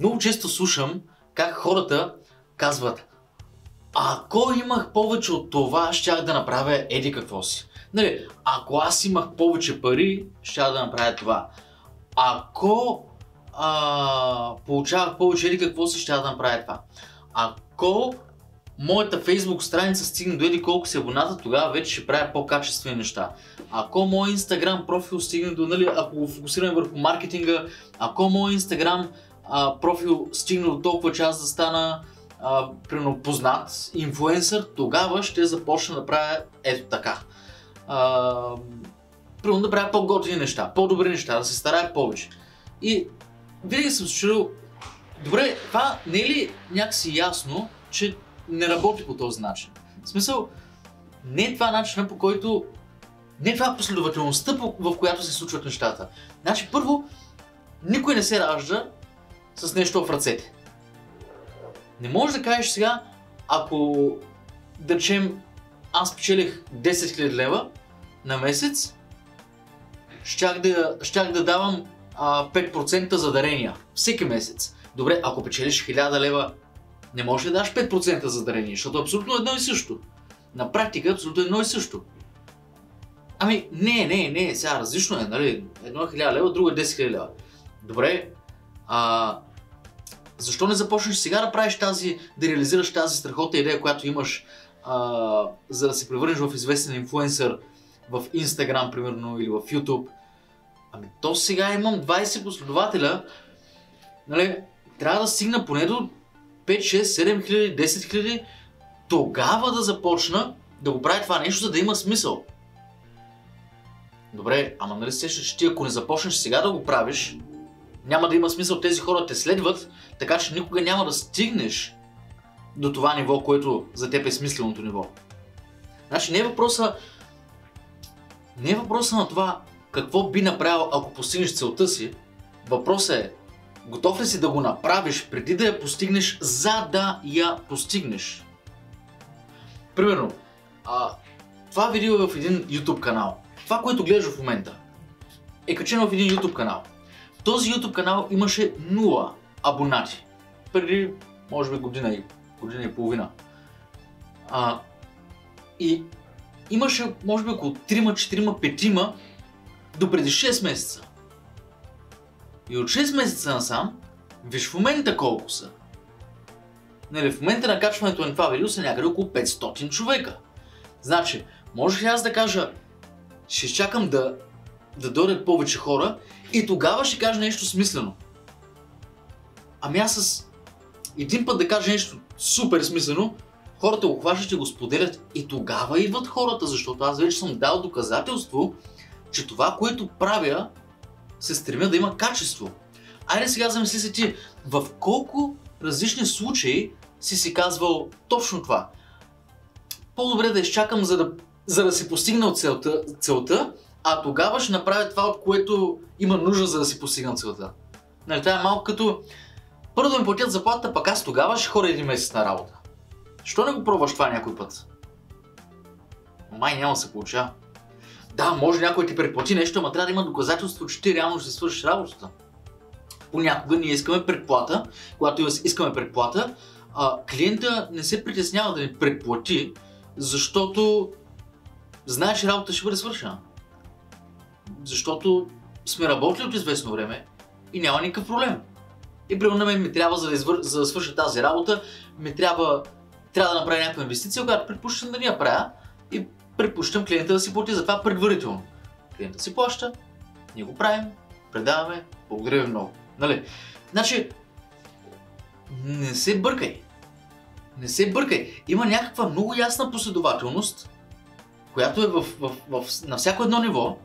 много често слушам как хората казват ако имах повече от това, щях да направя еди какво си. Нали, ако аз имах повече пари, щях да направя това. Ако а, получавах повече еди какво си, щях да направя това. Ако моята фейсбук страница стигне до еди колко се абоната, тогава вече ще правя по-качествени неща. Ако мой инстаграм профил стигне до, нали, ако го фокусираме върху маркетинга, ако мой инстаграм профил стигне до толкова част да стана а, познат, инфуенсър, тогава ще започна да правя ето така. А, примерно да правя по-готини неща, по-добри неща, да се старая повече. И винаги съм се чудил, добре, това не е ли някакси ясно, че не работи по този начин? В смисъл, не е това начина по който не е това последователността, в която се случват нещата. Значи, първо, никой не се ражда с нещо в ръцете. Не можеш да кажеш сега, ако да речем аз печелих 10 000 лева на месец, щях да, щях да давам а, 5% за дарения всеки месец. Добре, ако печелиш 1000 лева, не можеш да даш 5% за дарения, защото е абсолютно едно и също. На практика е абсолютно едно и също. Ами, не, не, не, сега различно е, нали? Едно е 1000 лева, друго е 10 000 лева. Добре, а, защо не започнеш сега да правиш тази, да реализираш тази страхотна идея, която имаш, а, за да се превърнеш в известен инфлуенсър в Instagram, примерно, или в YouTube? Ами то сега имам 20 последователя, нали, трябва да стигна поне до 5, 6, 7 хиляди, 10 хиляди, тогава да започна да го правя това нещо, за да има смисъл. Добре, ама нали сещаш, че ти ако не започнеш сега да го правиш, няма да има смисъл тези хора те следват, така че никога няма да стигнеш до това ниво, което за теб е смисленото ниво. Значи не е въпроса, не е въпроса на това какво би направил, ако постигнеш целта си. Въпросът е, готов ли си да го направиш преди да я постигнеш, за да я постигнеш? Примерно, а, това видео е в един YouTube канал. Това, което гледаш в момента, е качено в един YouTube канал. Този YouTube канал имаше 0 абонати. Преди, може би, година и, година и половина. А, и имаше, може би, около 3, 4, 5 до преди 6 месеца. И от 6 месеца насам, виж в момента колко са. Нали, в момента на качването на това видео са някъде около 500 човека. Значи, може ли аз да кажа, ще чакам да, да дойдат повече хора и тогава ще кажа нещо смислено. Ами аз с един път да кажа нещо супер смислено, хората го хващат и го споделят и тогава идват хората, защото аз вече съм дал доказателство, че това, което правя, се стремя да има качество. Айде сега замисли се ти, в колко различни случаи си си казвал точно това. По-добре да изчакам, за да, за да си постигна целта, целта, а тогава ще направя това, от което има нужда, за да си постигна целта. Нали, това е малко като първо да ми платят заплата, пък аз тогава ще ходя един месец на работа. Що не го пробваш това някой път? Май няма да се получава. Да, може някой ти предплати нещо, ама трябва да има доказателство, че ти реално ще свършиш работата. Понякога ние искаме предплата, когато искаме предплата, а, клиента не се притеснява да ни предплати, защото знае, че работа ще бъде свършена. Защото сме работили от известно време и няма никакъв проблем. И примерно на мен ми трябва, за да, извър... за да свърша тази работа, ми трябва, трябва да направя някаква инвестиция, която предпочитам да ни я правя и предпочитам клиента да си плати за това предварително. Клиента си плаща, ние го правим, предаваме, благодаря ви много. Нали? Значи, не се бъркай. Не се бъркай. Има някаква много ясна последователност, която е в, в, в, на всяко едно ниво,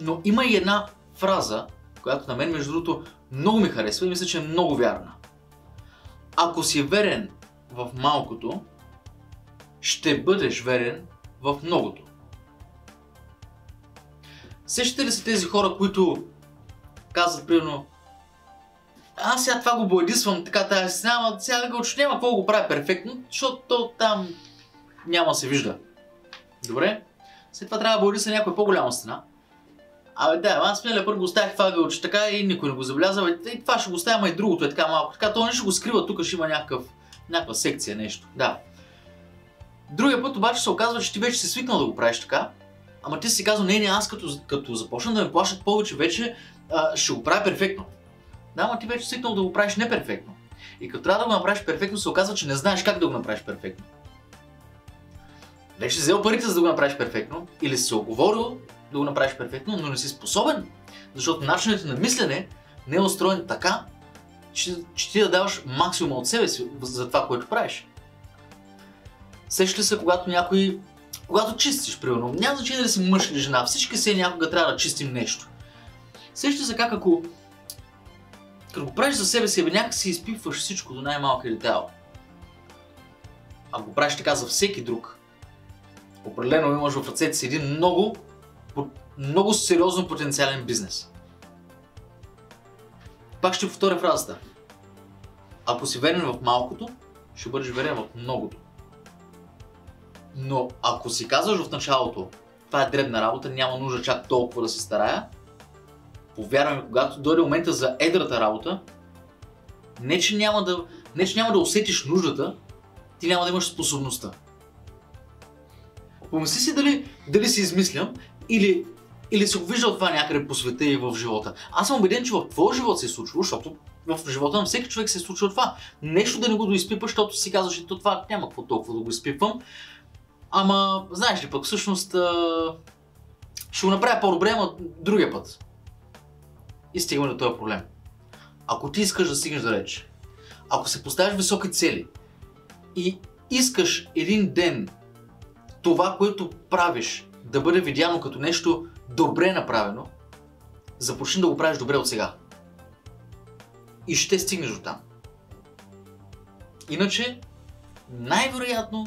но има и една фраза, която на мен, между другото, много ми харесва и мисля, че е много вярна. Ако си верен в малкото, ще бъдеш верен в многото. Сещате ли се тези хора, които казват, примерно, аз сега това го боядисвам, така тази ама сега да го няма какво го прави перфектно, защото то там няма се вижда. Добре? След това трябва да боядиса някоя по-голяма стена. Абе да, аз миналия път го оставих това ъгълче така и никой не го забелязва. И това ще го оставя, ама и другото е така малко. Така, то не ще го скрива, тук ще има някакъв, някаква секция, нещо. Да. Другия път обаче се оказва, че ти вече си свикнал да го правиш така. Ама ти си казал, не, не, аз като, като започна да ме плащат повече, вече а, ще го правя перфектно. Да, ама ти вече свикнал да го правиш неперфектно. И като трябва да го направиш перфектно, се оказва, че не знаеш как да го направиш перфектно. Вече взел парите за да го направиш перфектно, или си се оговорил да го направиш перфектно, но не си способен, защото начинът на мислене не е устроен така, че, че ти да даваш максимум от себе си за това, което правиш. Сеща се, когато някой, когато чистиш, примерно, няма значение дали си мъж или жена, всички се някога трябва да чистим нещо. Сеща се как ако като го правиш за себе си, някак си изпипваш всичко до най-малкия детайл. Ако го правиш така за всеки друг, определено имаш в ръцете си един много, много сериозно потенциален бизнес. Пак ще повторя фразата. Ако си верен в малкото, ще бъдеш верен в многото. Но ако си казваш в началото, това е дребна работа, няма нужда чак толкова да се старая, повярваме, когато дойде момента за едрата работа, не че няма да, не, че няма да усетиш нуждата, ти няма да имаш способността. Помисли си дали, дали си измислям или, или си го виждал това някъде по света и в живота. Аз съм убеден, че в твоя живот се е случвало, защото в живота на всеки човек се е случва това. Нещо да не го доизпипаш, защото си казваш, че това няма какво толкова да го изпипвам. Ама, знаеш ли, пък всъщност ще го направя по-добре, ама другия път. И стигаме до този проблем. Ако ти искаш да стигнеш далеч, ако се поставиш високи цели и искаш един ден това, което правиш, да бъде видяно като нещо добре направено, започни да го правиш добре от сега. И ще стигнеш до там. Иначе, най-вероятно,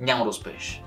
няма да успееш.